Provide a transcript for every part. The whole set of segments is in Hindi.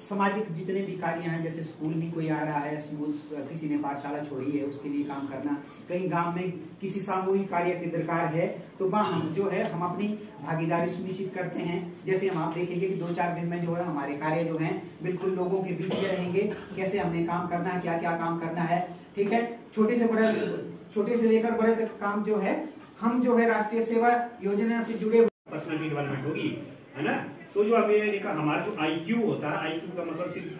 सामाजिक जितने भी कार्य हैं, जैसे स्कूल भी कोई आ रहा है किसी ने पाठशाला छोड़ी है, उसके लिए काम करना, कहीं गाँव में किसी सामूहिक कार्य की दरकार है तो वहाँ हम जो है, हम अपनी भागीदारी सुनिश्चित करते हैं। जैसे हम, आप देखेंगे कि दो चार दिन में जो है, हमारे कार्य जो हैं, बिल्कुल लोगों के बीच में रहेंगे, कैसे हमने काम करना है क्या क्या काम करना है, ठीक है? छोटे से बड़े, छोटे से लेकर बड़े तक काम जो है, हम जो है राष्ट्रीय सेवा योजना से जुड़े पर्सनालिटी डेवलपमेंट होगी, है ना? तो जो हमें एक हमारा जो आईक्यू होता है आईक्यू का मतलब सिर्फ़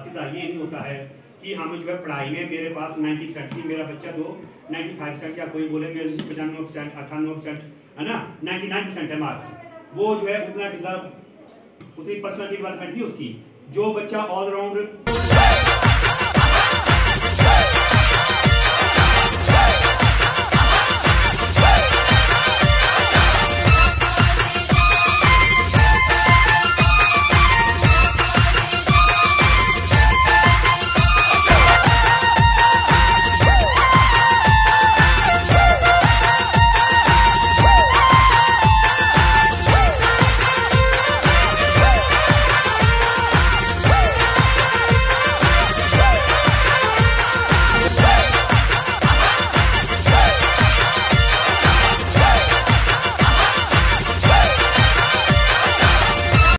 सीधा ये नहीं होता है कि हमें जो है पढ़ाई में मेरे पास 90 परसेंट थी, मेरा बच्चा तो 95 परसेंट या कोई बोले मेरे पचानवे परसेंट अट्ठानवे परसेंट है ना? 99 परसेंट है मार्क्स वो जो है उतना डिजर्व उतनी पर्सनल डेवलपमेंट नहीं उसकी। जो बच्चा ऑलराउंड